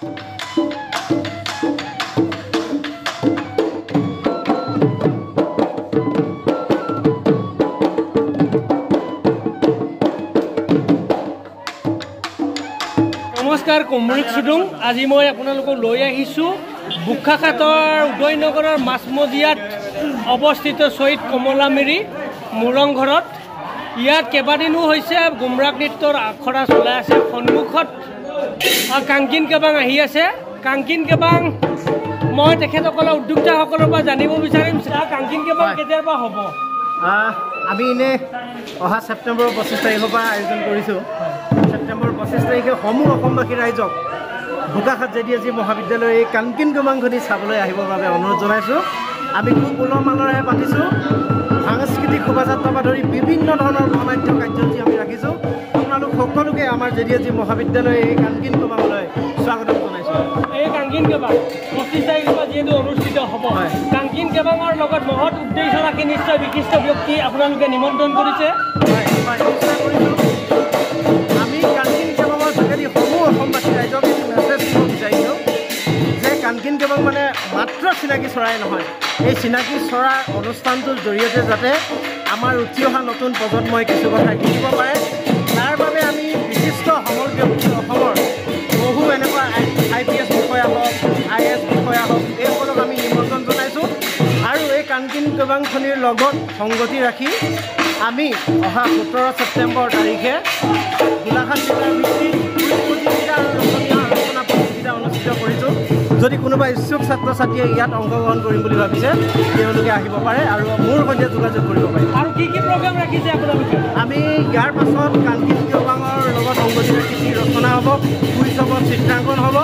নমস্কাৰ কুমৰিক চুডুং আজি মই আপোনালোকক লৈ আহিছোঁ বোকাখাটৰ উদয়নগৰৰ মাছমজিয়াত অৱস্থিত শ্বহীদ কমলামেৰী মুৰংঘৰত ইয়াত কেইবাদিনো হৈছে গুমৰাগ নৃত্যৰ আখৰা চলাই আছে সন্মুখত। কাংকিন কেবাং আহি আছে। কাংকিন কেবাং মই তেখেতসকলৰ উদ্যোক্তাসকলৰ পৰা জানিব বিচাৰিম কাংকিন কেবাং কেতিয়াৰ পৰা হ'ব? আমি এনেই অহা ছেপ্টেম্বৰৰ পঁচিছ তাৰিখৰ পৰা আয়োজন কৰিছোঁ। ছেপ্টেম্বৰ পঁচিছ তাৰিখে সমূহ অসমবাসী ৰাইজক Bokakhat J D S G মহাবিদ্যালয় এই কানকিন গোমাংখনি চাবলৈ আহিবৰ বাবে অনুৰোধ জনাইছোঁ। আমি খুব উলহ মালৰে পাতিছোঁ। সাংস্কৃতিক শোভাযাত্ৰাৰ পৰা ধৰি বিভিন্ন ধৰণৰ বৰ্ণাঢ্য কাৰ্যসূচী সকলোকে আমাৰ জে ডি এছ জি মহাবিদ্যালয় এই কানকিন গোমাংলৈ স্বাগতম জনাইছোঁ। এই কাংকিন কেবাং পঁচিছ তাৰিখৰ পৰা যিহেতু অনুষ্ঠিত হ'ব। কাংকিন কেবাঙৰ লগত মহৎ উদ্দেশ্য ৰাখি নিশ্চয় বিশিষ্ট ব্যক্তি আপোনালোকে নিমন্ত্ৰণ কৰিছে। আমি কানকিন কেবাঙৰ যোগেদি সমূহ অসমবাসী ৰাইজক মেছেজ দিব বিচাৰিছোঁ যে কানকিন কেবাং মানে মাত্ৰ চিনাকি চৰাই নহয়। এই চিনাকি চৰাই অনুষ্ঠানটোৰ জৰিয়তে যাতে আমাৰ উঠি অহা নতুন প্ৰজন্মই কিছু কথা শিকিব পাৰে। কেবাংখনিৰ লগত সংগতি ৰাখি আমি অহা সোতৰ ছেপ্টেম্বৰ তাৰিখে গোলাঘাট যদি কোনোবা ইচ্ছুক ছাত্ৰ ছাত্ৰীয়ে ইয়াত অংশগ্ৰহণ কৰিম বুলি ভাবিছে তেওঁলোকে আহিব পাৰে আৰু মোৰ সৈতে যোগাযোগ কৰিব পাৰে। আৰু কি কি প্ৰগ্ৰাম ৰাখিছে আপোনালোকে? আমি ইয়াৰ পাছত কানকিন কেওবাঙৰ লগত সংগতি ৰাখি ৰচনা হ'ব কুইজ হ'ব চিত্ৰাংকন হ'ব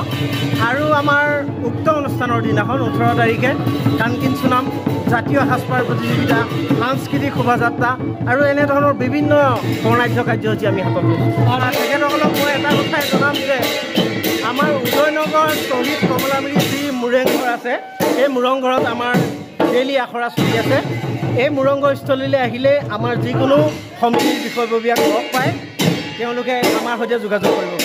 আৰু আমাৰ উক্ত অনুষ্ঠানৰ দিনাখন ওঠৰ তাৰিখে কানকিন চুনাম জাতীয় সাজপাৰ প্ৰতিযোগিতা সাংস্কৃতিক শোভাযাত্ৰা আৰু এনেধৰণৰ বিভিন্ন বৰ্ণাঢ্য কাৰ্যসূচী আমি হাতত লৈছোঁ। তেখেতসকলক মই এটা কথাই জনাম যে আমাৰ উদয়নগৰ শ্বহীদ কমলামিৰি যি মুৰেংঘৰ আছে এই মুৰংঘৰত আমাৰ ডেইলি আখৰা চলি আছে। এই মুৰংঘৰস্থলীলৈ আহিলে আমাৰ যিকোনো সমিতিৰ বিষয়ববীয়াক লগ পায় তেওঁলোকে আমাৰ সৈতে যোগাযোগ কৰিব।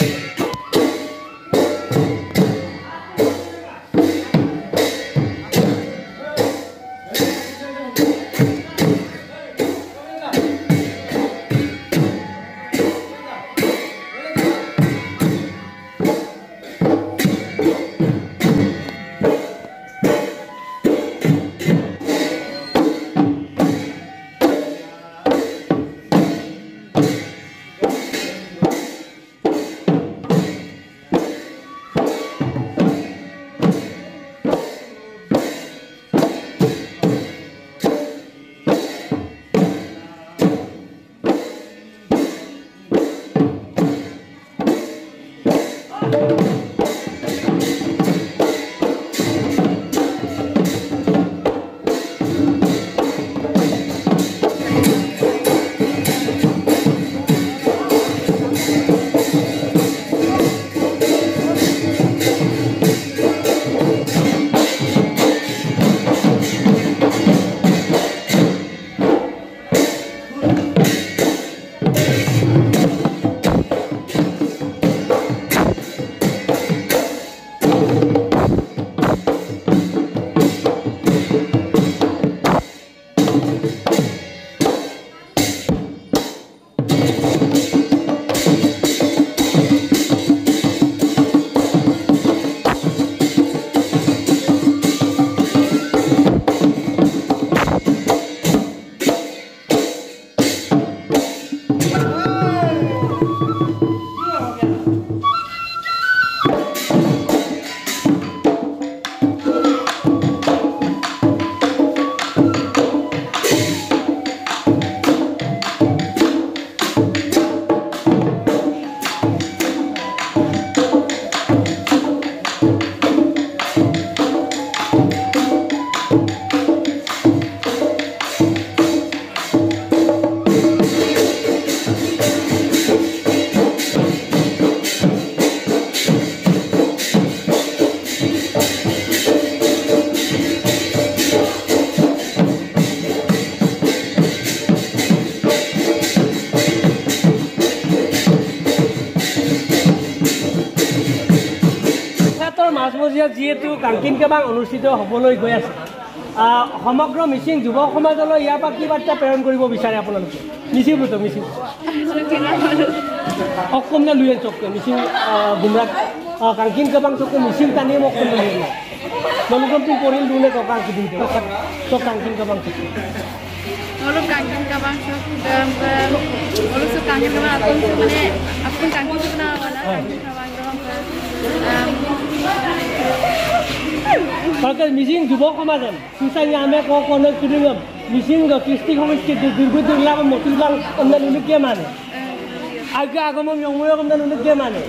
মাজমজিয়াত যিহেতু কাংকিন কেবাং অনুষ্ঠিত হ'বলৈ গৈ আছে সমগ্ৰ মিচিং যুৱ সমাজলৈ ইয়াৰ পৰা কি বাৰ্তা প্ৰেৰণ কৰিব বিচাৰে আপোনালোকে? মিচিং বুটো মিচিং। অসমীয়া লুয়ে চককে মিচিং গুমৰাগ কাংকিন কেবাং চককে মিচিং টানিয়ে মোক অসমীয়া লুয়ে নলুকম তুই পৰিল দুনে টকা কিদি চক কাংকিন কেবাং চককে kangen kabang aku sok mana, aku kangen sok na Porque Mising যুৱ সমাজে সুচাই আমি কোন কিনিম মিচিং কৃষ্টি সংস্কৃতি দীর্ঘ দুর্লাভ মতিলাল অন্যান্য কে মানে আগে আগমন জমুয় অন্যান্য কে মানে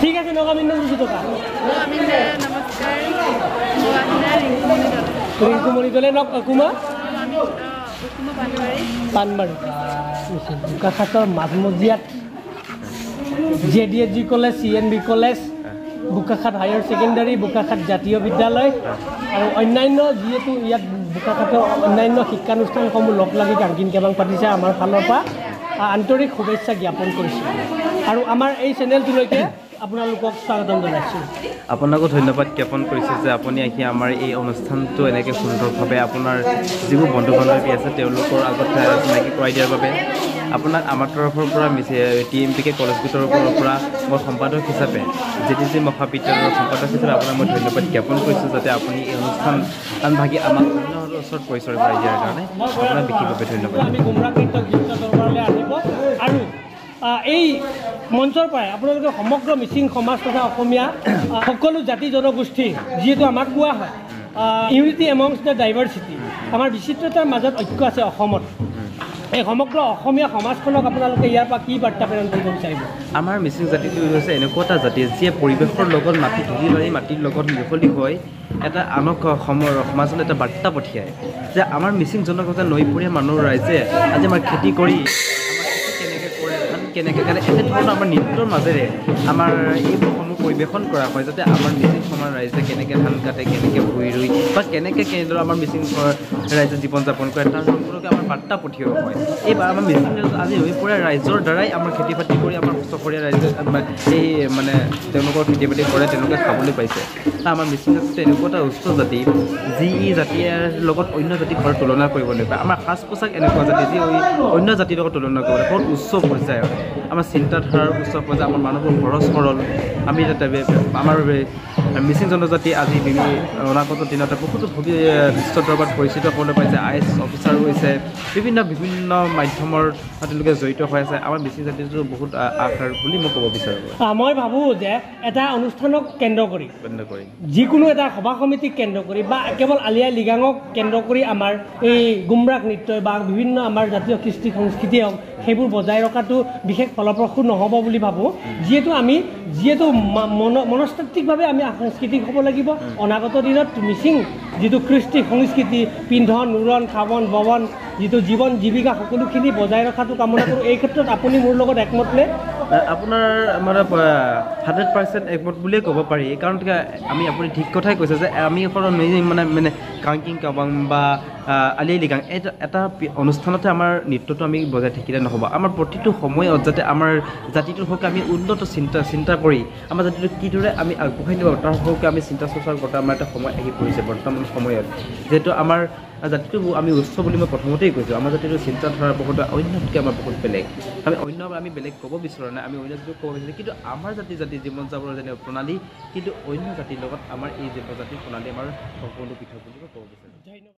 ঠিক আছে নগামিন্ন দুশো টাকা Kami namaskar, mewakili ringkumi dot. Rinku মণি দলে নক কুমা. পানবাৰী বোকাখাটৰ মাজমজিয়াত J D S G college C N B college Bokakhat higher secondary Bokakhat জাতীয় বিদ্যালয় আৰু অন্যান্য যিহেতু ইয়াত বোকাখাটৰ অন্যান্য শিক্ষানুষ্ঠানসমূহ লগ লাগি গাংকিন কেবাং পাতিছে আমাৰ ফালৰ পৰা আন্তৰিক শুভেচ্ছা জ্ঞাপন কৰিছোঁ। আৰু আমাৰ এই চেনেলটোলৈকে আপোনালোকক স্বাগতম জনাইছোঁ। আপোনাকো ধন্যবাদ জ্ঞাপন কৰিছোঁ যে আপুনি আহি আমাৰ এই অনুষ্ঠানটো এনেকৈ সুন্দৰভাৱে আপোনাৰ যিবোৰ বন্ধু বান্ধৱী আছে তেওঁলোকৰ আগত চিনাকি কৰাই দিয়াৰ বাবে আপোনাক আমাৰ তৰফৰ পৰা T M P K college গোটৰ পৰা মই সম্পাদক হিচাপে জে ডি চি মহাবিদ্যালয়ৰ সম্পাদক হিচাপে আপোনাক মই ধন্যবাদ জ্ঞাপন কৰিছোঁ যাতে আপুনি এই অনুষ্ঠান ভাগি আমাক ওচৰত পৰিচয় কৰাই দিয়াৰ কাৰণে। আপোনাক বিশেষভাৱে ধন্যবাদ। আমি দৰবাৰলৈ আহিব আৰু এই মঞ্চৰ পৰাই আপোনালোকে সমগ্ৰ মিচিং সমাজ তথা অসমীয়া সকলো জাতি জনগোষ্ঠী যিহেতু আমাক কোৱা হয় ইউনিটি এমংছ দ্য ডাইভাৰ্চিটি আমাৰ বিচিত্ৰতাৰ মাজত ঐক্য আছে অসমত। এই সমগ্ৰ অসমীয়া সমাজখনক আপোনালোকে ইয়াৰ পৰা কি বাৰ্তা প্ৰেৰণ কৰিব বিচাৰিব? আমাৰ মিচিং জাতিটো হৈছে এনেকুৱা এটা জাতি যিয়ে পৰিৱেশৰ লগত মাটি ধূলি মাৰি মাটিৰ লগত মিহলি হৈ এটা আনক সমাজলৈ এটা বাৰ্তা পঠিয়ায়। যে আমাৰ মিচিং জনগোষ্ঠীৰ নৈপৰীয়া মানুহ ৰাইজে আজি আমাৰ খেতি কৰি কেনেকৈ? কাটে এনেধৰণৰ আমাৰ নৃত্যৰ মাজেৰে আমাৰ এইসমূহ পৰিৱেশন কৰা হয় যাতে আমাৰ মিচিং সমাজ ৰাইজে কেনেকৈ ধান কাটে কেনেকৈ ভূঁই ৰুই বা কেনেকৈ কেনেদৰে আমাৰ মিচিং ৰাইজে জীৱন যাপন কৰে তাৰ সম্পৰ্কে আমাৰ বাৰ্তা পঠিওৱা হয়। এই বা- আমাৰ মিচিং আজি হৈ পৰা ৰাইজৰ দ্বাৰাই আমাৰ খেতি বাতি কৰি আমাৰ চহৰীয়া ৰাইজে এই মানে তেওঁলোকৰ খেতি বাতি কৰে তেওঁলোকে খাবলৈ পাইছে। আমাৰ মিচিং জাতিটো এনেকুৱা এটা উচ্চ জাতি যি জাতিৰ লগত অন্য জাতিক ঘৰত তুলনা কৰিব নোৱাৰে আমাৰ সাজ পোছাক এনেকুৱা জাতি যি অন্য জাতিৰ লগত তুলনা কৰিব নোৱাৰে বহুত উচ্চ পৰ্যায়ৰ। আমাৰ চিন্তাধাৰাৰ উচ্চ পৰ্যায় আমাৰ মানুহবোৰ সৰল সৰল। আমি যাতে আমাৰ মিচিং জনজাতি আজি অনাগত দিনতে বহুতো ভৱি বিশ্ব দৰবাৰত পৰিচিত হ'বলৈ পাইছে। আই এছ অফিচাৰ হৈছে। বিভিন্ন বিভিন্ন মাধ্যমৰ তেওঁলোকে জড়িত হৈ আছে। আমাৰ মিচিং জাতিটো বহুত আশাৰ বুলি মই ক'ব বিচাৰোঁ। মই ভাবোঁ যে এটা অনুষ্ঠানক কেন্দ্ৰ কৰি বন্ধ কৰি। যিকোনো এটা সভা সমিতিক কেন্দ্ৰ কৰি বা কেৱল আলিয়াই লিগাঙক কেন্দ্ৰ কৰি আমাৰ এই গুমৰাগ নৃত্যই বা বিভিন্ন আমাৰ জাতীয় কৃষ্টি সংস্কৃতিয়ে হওক সেইবোৰ বজাই ৰখাটো বিশেষ ফলপ্ৰসূ নহ'ব বুলি ভাবোঁ। যিহেতু আমি যিহেতু মনস্তাত্ত্বিকভাৱে আমি সাংস্কৃতিক হ'ব লাগিব। অনাগত দিনত মিচিং যিটো কৃষ্টি সংস্কৃতি পিন্ধন উৰণ খাবন বৱন যিটো জীৱন জীৱিকা সকলোখিনি বজাই ৰখাটো কামনা কৰোঁ। এই ক্ষেত্ৰত আপুনি মোৰ লগত একমত নে? আপোনাৰ মানে হাণ্ড্ৰেড পাৰ্চেণ্ট একমত বুলিয়ে ক'ব পাৰি। কাৰণ আমি আপুনি ঠিক কথাই কৈছে যে আমি মানে মানে কাংকিং কাবাং বা আলি লিগাং এটা অনুষ্ঠানতে আমাৰ নৃত্যটো আমি বজাই থাকিলে নহ'ব। আমাৰ প্ৰতিটো সময়ত যাতে আমাৰ জাতিটোৰ হকে আমি উন্নত চিন্তা চিন্তা কৰি আমাৰ জাতিটো কিদৰে আমি আগবঢ়াই নিব তাৰ হকে আমি চিন্তা চৰ্চা কৰা আমাৰ এটা সময় আহি পৰিছে বৰ্তমান সময়ত। যিহেতু আমাৰ জাতিটো আমি উচ্চ বুলি মই প্ৰথমতেই কৈছোঁ। আমাৰ জাতিটোৰ চিন্তাধাৰা বহুত অন্যতকৈ আমাৰ বহুত বেলেগ। আমি অন্য আমি বেলেগ ক'ব বিচৰা নাই আমি অন্য জাতিটোক ক'ব বিচাৰোঁ কিন্তু আমাৰ জাতি জাতি জীৱন যাবৰ যেনে প্ৰণালী কিন্তু অন্য জাতিৰ লগত আমাৰ এই জীৱন জাতিৰ প্ৰণালী আমাৰ সকলো পৃথক বুলি মই ক'ব বিচাৰোঁ